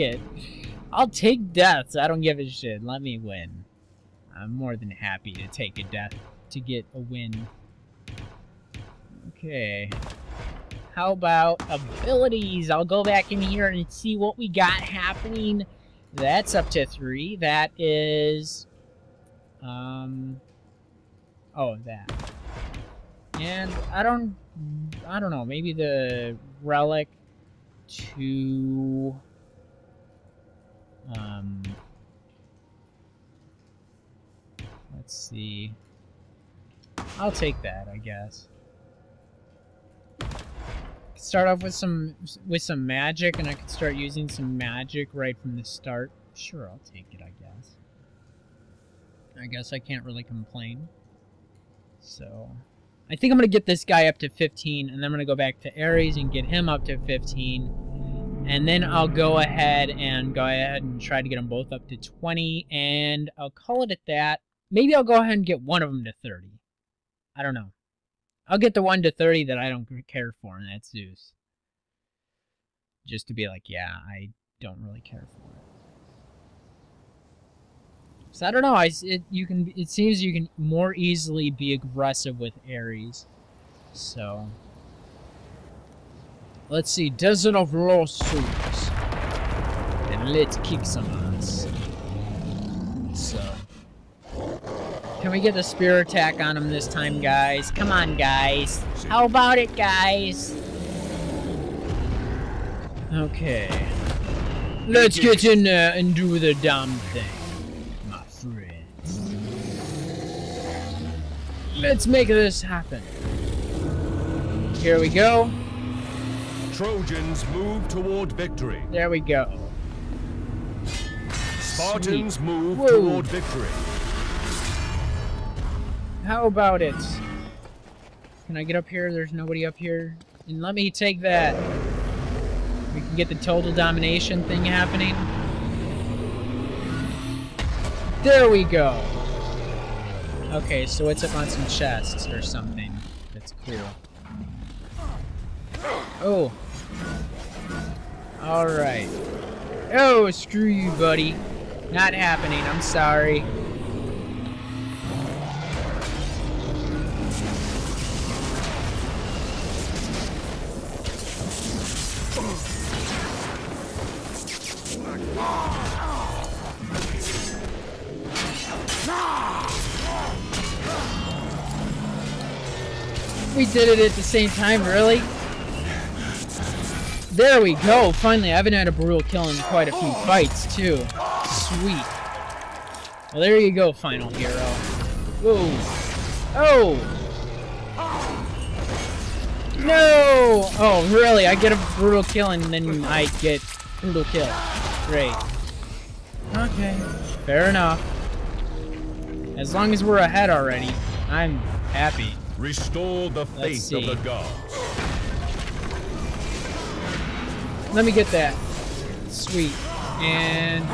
it. I'll take deaths. I don't give a shit. Let me win. I'm more than happy to take a death to get a win. Okay. How about abilities? I'll go back in here and see what we got happening. That's up to three. That is... Um... Oh, that. And I don't... I don't know. Maybe the relic to... Um... Let's see. I'll take that, I guess. Start off with some with some magic, and I could start using some magic right from the start. Sure, I'll take it, I guess. I guess I can't really complain. So, I think I'm going to get this guy up to 15, and then I'm going to go back to Ares and get him up to 15. And then I'll go ahead and go ahead and try to get them both up to 20, and I'll call it at that. Maybe I'll go ahead and get one of them to 30. I don't know. I'll get the 1 to 30 that I don't care for, and that's Zeus. Just to be like, yeah, I don't really care for it. So I don't know. I it you can it seems you can more easily be aggressive with Ares. So let's see. Desert of Lost Souls. And let's kick some ass. So can we get the spear attack on him this time, guys? Come on, guys. How about it, guys? Okay. Let's get in there and do the damn thing. My friends. Let's make this happen. Here we go. Trojans move toward victory. There we go. Spartans Sweet. move Whoa. toward victory. How about it? Can I get up here? There's nobody up here. And let me take that. We can get the total domination thing happening. There we go. Okay, so it's up on some chests or something. That's cool. Oh. Alright. Oh, screw you, buddy. Not happening. I'm sorry. We did it at the same time, really? There we go. Finally, I haven't had a brutal kill in quite a few fights, too. Sweet. Well, there you go, final hero. Whoa. Oh! No! Oh, really? I get a brutal kill and then I get brutal kill. Great. Okay. Fair enough. As long as we're ahead already, I'm happy. Restore the faith of the gods. Let me get that. Sweet. And...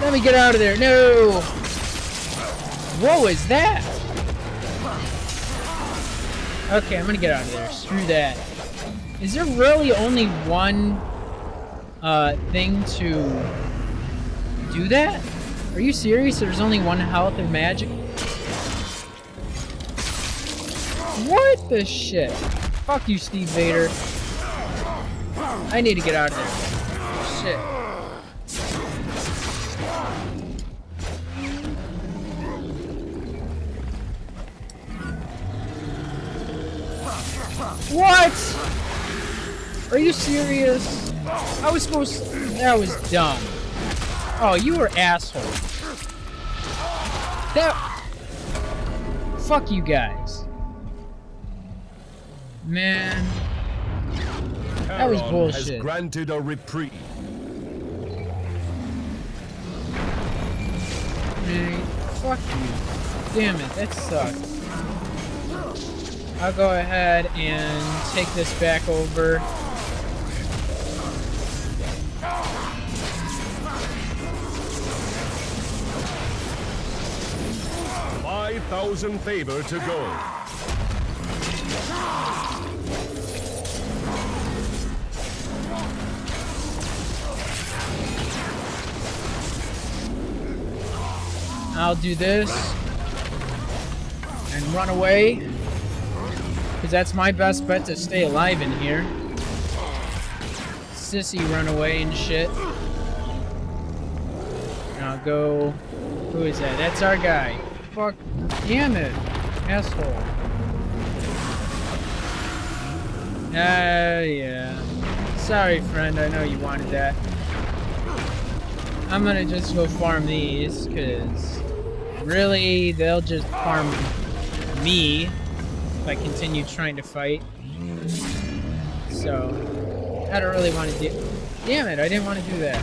Let me get out of there. No! What was that? Okay, I'm gonna get out of there. Screw that. Is there really only one uh, thing to do that? Are you serious? There's only one health and magic? What the shit? Fuck you, Steve Vader. I need to get out of there. Shit. What? Are you serious? I was supposed to... That was dumb. Oh, you were asshole. That... Fuck you guys. Man. That was bullshit. has granted a reprieve. Man, fuck you. Damn it, that sucks. I'll go ahead and take this back over. 5,000 favor to go. I'll do this and run away because that's my best bet to stay alive in here. Sissy run away and shit. And I'll go... Who is that? That's our guy. Fuck. Damn it. Asshole. Ah, uh, yeah. Sorry, friend. I know you wanted that. I'm gonna just go farm these, because really, they'll just farm me if I continue trying to fight. So, I don't really want to do... Damn it, I didn't want to do that.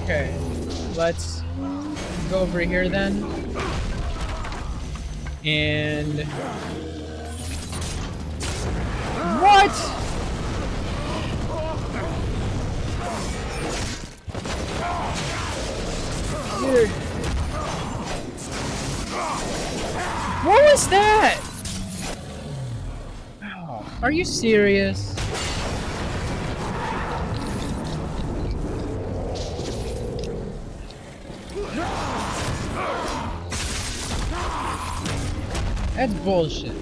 Okay, let's go over here then. And... What?! Dude. What was that? Oh, are you serious? Bullshit.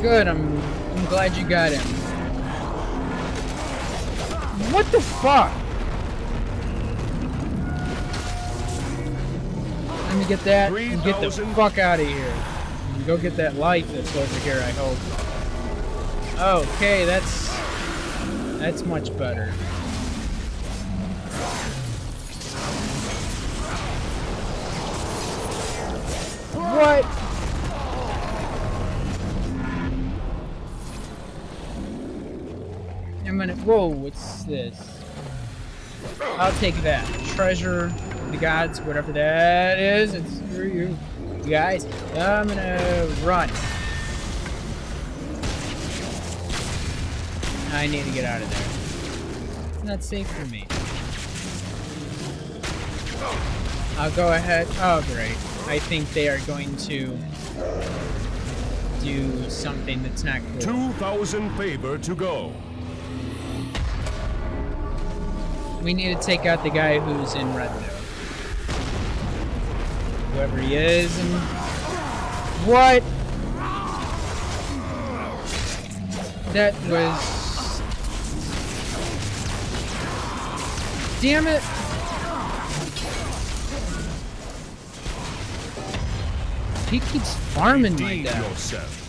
Good, I'm I'm glad you got him. What the fuck? Let me get that and get the fuck out of here. Go get that light that's over here, I hope. Okay, that's that's much better. What? I'm gonna. Whoa, what's this? I'll take that. Treasure the gods, whatever that is. It's for you. You guys, I'm gonna run. I need to get out of there. It's not safe for me. I'll go ahead. Oh, great. I think they are going to do something that's not cool. 2,000 favor to go. We need to take out the guy who's in red now. Whoever he is and... What? That was... Damn it! He keeps farming like that. Yourself.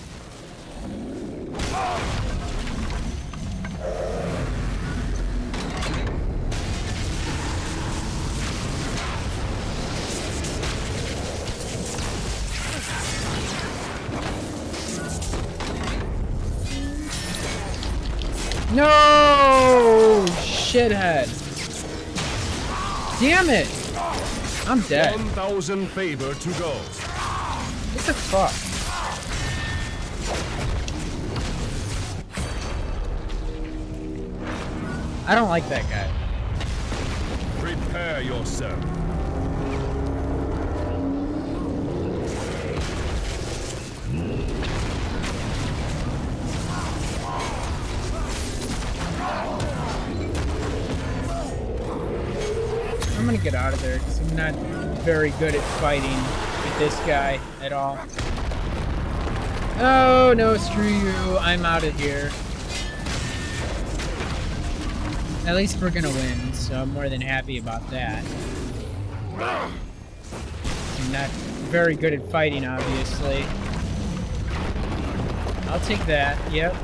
No! Shithead. Damn it! I'm dead. 1,000 favor to go. What the fuck? I don't like that guy. Prepare yourself. Gonna get out of there because I'm not very good at fighting with this guy at all. Oh, no, screw you. I'm out of here. At least we're gonna win, so I'm more than happy about that. I'm not very good at fighting, obviously. I'll take that, yep.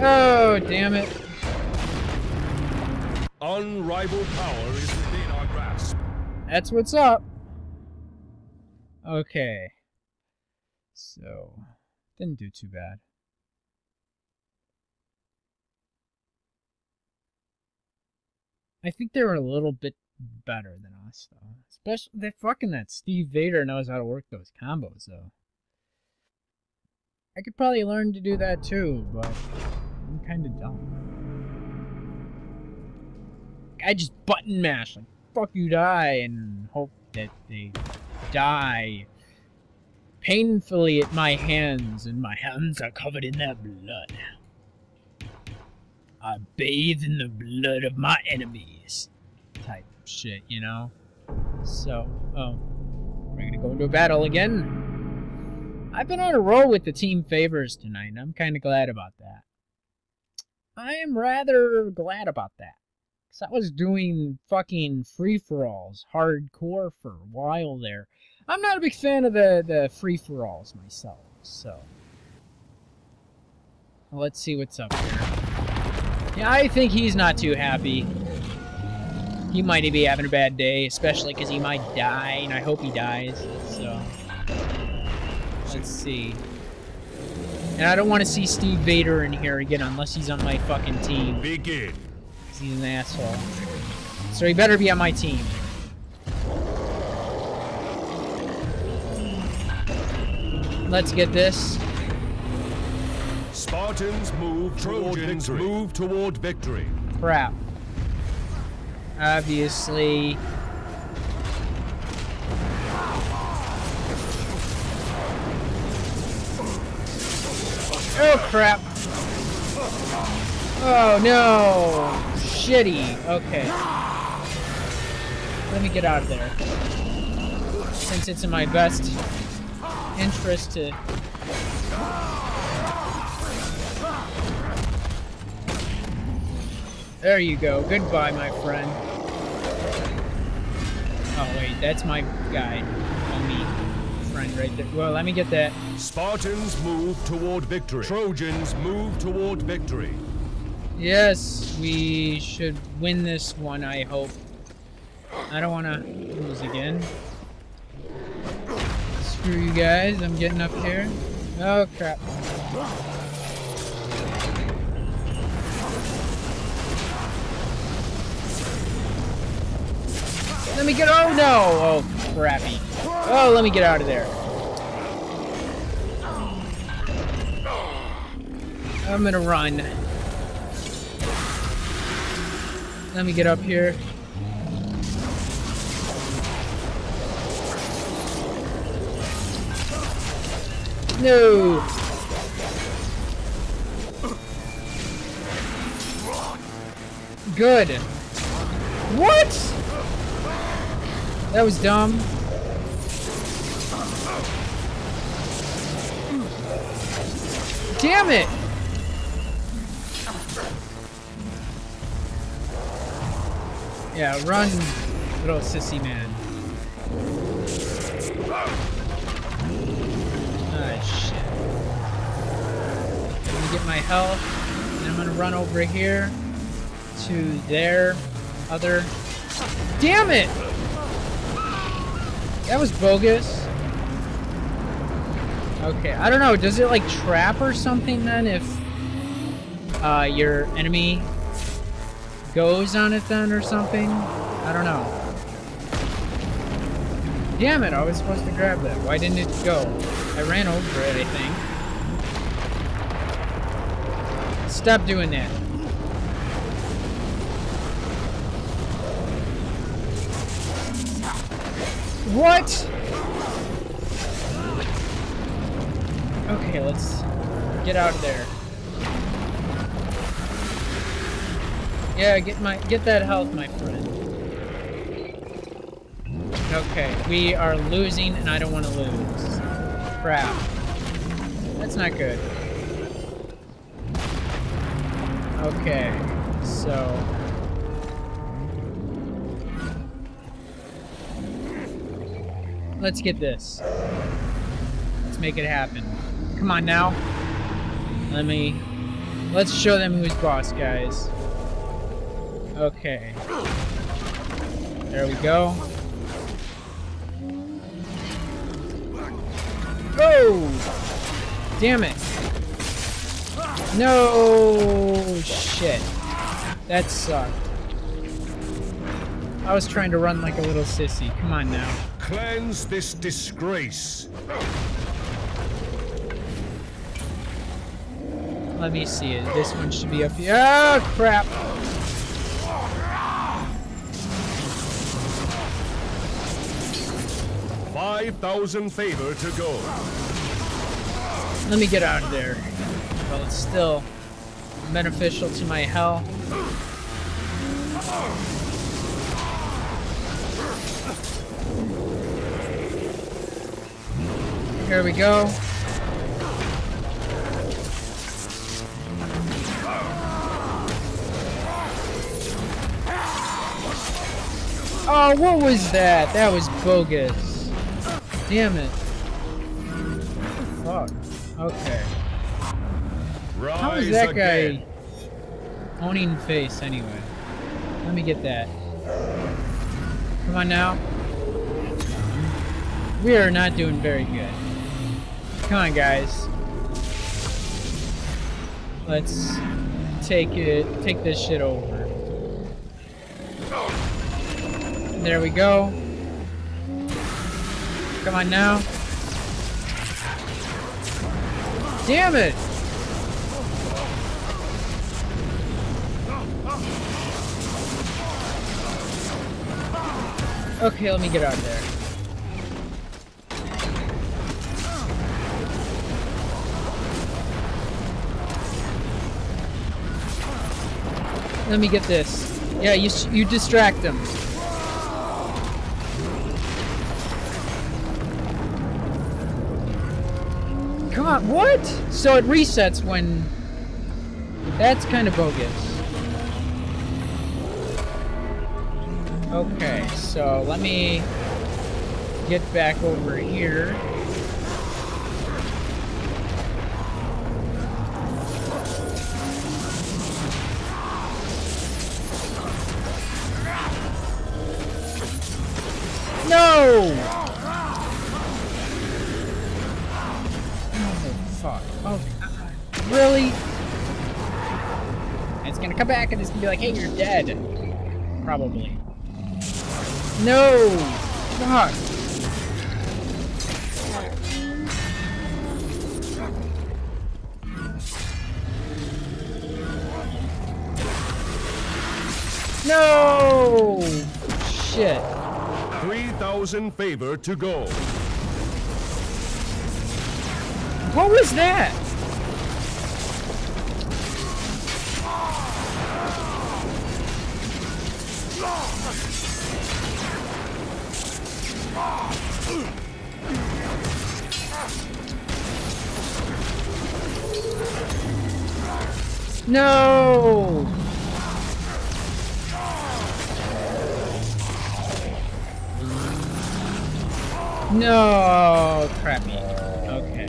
Oh, damn it. Unrivaled power is. That's what's up. Okay. So, didn't do too bad. I think they were a little bit better than us, though. Especially, they fucking that Steve Vader knows how to work those combos, though. I could probably learn to do that too, but I'm kind of dumb. I just button mash like fuck you die and hope that they die painfully at my hands and my hands are covered in their blood. I bathe in the blood of my enemies. Type shit, you know? So, oh. We're gonna go into a battle again. I've been on a roll with the team favors tonight, and I'm kind of glad about that. I am rather glad about that. Because I was doing fucking free-for-alls, hardcore for a while there. I'm not a big fan of the, the free-for-alls myself, so... Let's see what's up here. Yeah, I think he's not too happy. He might be having a bad day, especially because he might die, and I hope he dies, so... Let's see. And I don't want to see Steve Vader in here again unless he's on my fucking team. Begin. Because he's an asshole. So he better be on my team. Let's get this. Spartans move toward Trojans victory. move toward victory. Crap. Obviously. Oh crap. Oh no. Shitty. Okay. Let me get out of there. Since it's in my best interest to There you go. Goodbye, my friend. Oh, wait. That's my guy. Me. Friend right there. Well, let me get that. Spartans move toward victory. Trojans move toward victory. Yes, we should win this one, I hope. I don't want to lose again. Screw you guys. I'm getting up here. Oh, crap. Let me get. Oh no! Oh crappy. Oh, let me get out of there. I'm gonna run. Let me get up here. No! Good. What? That was dumb. Damn it! Yeah, run, little sissy man. Ah, shit. Let me get my health, and I'm gonna run over here to their other. Damn it! That was bogus. Okay, I don't know. Does it like trap or something then if uh, your enemy goes on it then or something? I don't know. Damn it, I was supposed to grab that. Why didn't it go? I ran over it, I think. Stop doing that. What? Okay, let's get out of there. Yeah, get my get that health, my friend. Okay, we are losing and I don't want to lose. Crap. That's not good. Okay, so let's get this. Let's make it happen. Come on now. Let me let's show them who's boss, guys. Okay. There we go. Oh! Damn it. No shit. That sucked. I was trying to run like a little sissy. Come on now. Cleanse this disgrace. Let me see it. This one should be up here. Oh, crap. Five thousand favor to go. Let me get out of there. Well, it's still beneficial to my health. Here we go. Oh, what was that? That was bogus. Damn it. Fuck. Okay. Rise How is that again. guy owning face anyway? Let me get that. Come on now. We are not doing very good. Come on, guys. Let's take it. Take this shit over. There we go. Come on now. Damn it! Okay, let me get out of there. Let me get this. Yeah, you you distract them. On, what? So it resets when... That's kind of bogus. Okay, so let me get back over here. No! Gonna come back and it's gonna be like, hey, you're dead. Probably. No! Fuck! No! Shit. Three thousand favor to go. What was that? No! No! Crappy. Okay.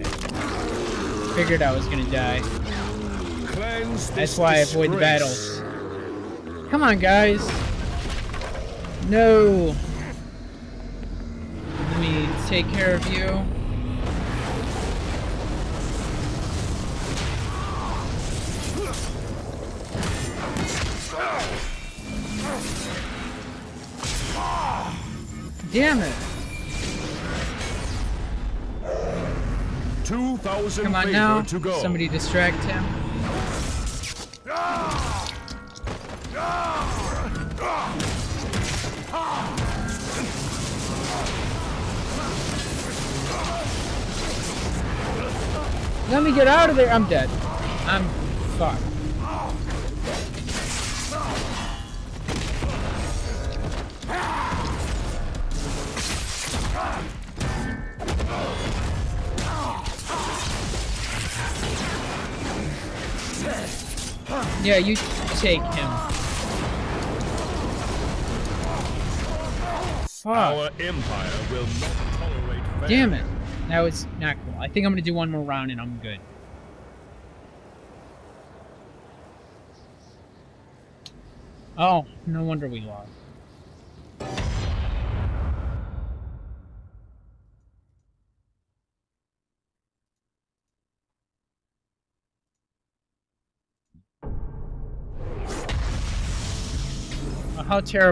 Figured I was gonna die. That's why I avoid the battles. Come on, guys. No. Take care of you. Damn it. Two thousand Come on now. to go. Somebody distract him. Let me get out of there. I'm dead. I'm fucked. Yeah, you take him. Fuck. Our empire will not tolerate failure. Damn it. That was not cool. I think I'm gonna do one more round and I'm good. Oh, no wonder we lost. Oh, how terrible.